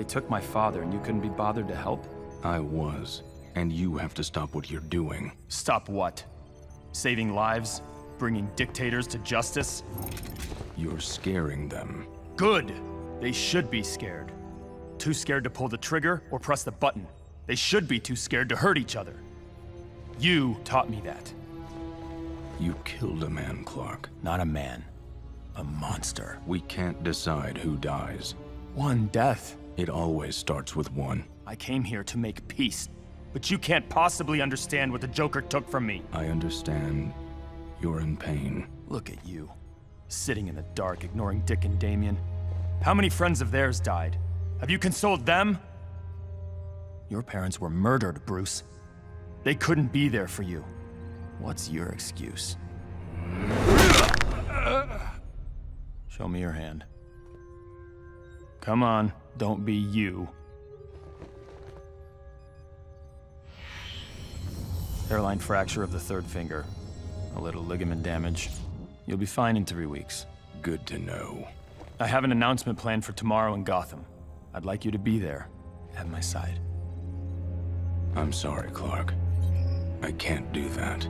They took my father and you couldn't be bothered to help? I was. And you have to stop what you're doing. Stop what? Saving lives? Bringing dictators to justice? You're scaring them. Good! They should be scared. Too scared to pull the trigger or press the button. They should be too scared to hurt each other. You taught me that. You killed a man, Clark. Not a man. A monster. We can't decide who dies. One death. It always starts with one. I came here to make peace. But you can't possibly understand what the Joker took from me. I understand. You're in pain. Look at you. Sitting in the dark, ignoring Dick and Damian. How many friends of theirs died? Have you consoled them? Your parents were murdered, Bruce. They couldn't be there for you. What's your excuse? Show me your hand. Come on, don't be you. Hairline fracture of the third finger. A little ligament damage. You'll be fine in three weeks. Good to know. I have an announcement planned for tomorrow in Gotham. I'd like you to be there, at my side. I'm sorry, Clark. I can't do that.